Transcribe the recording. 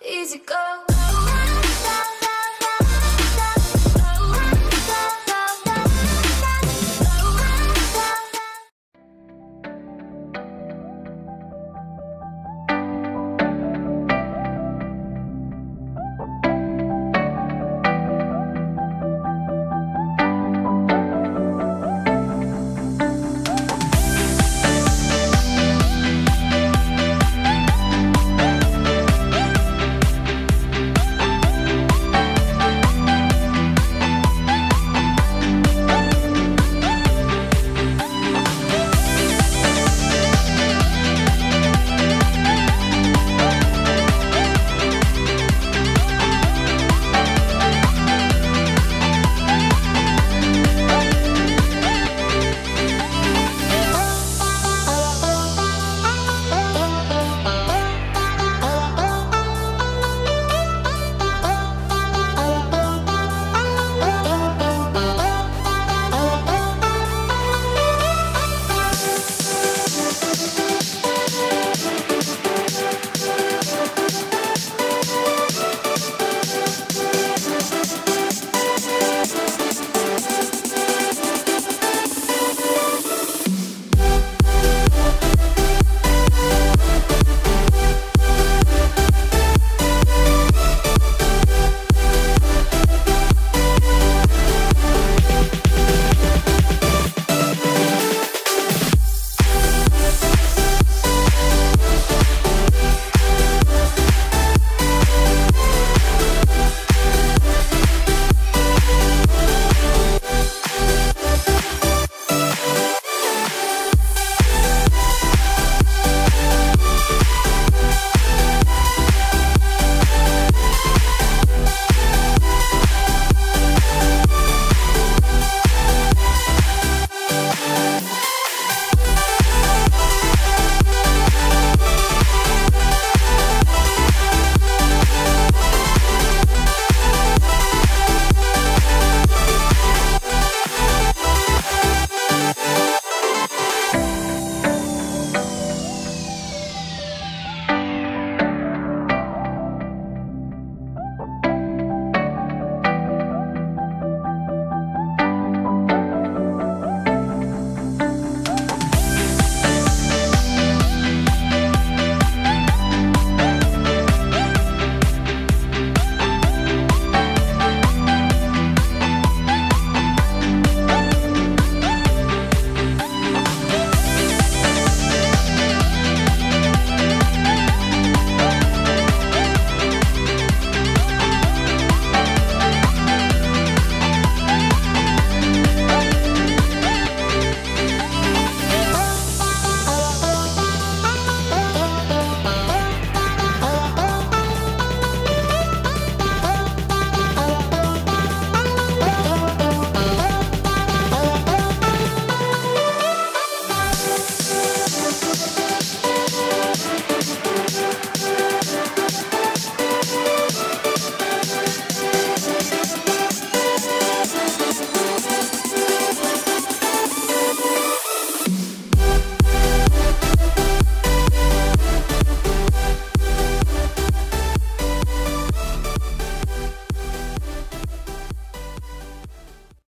easy go.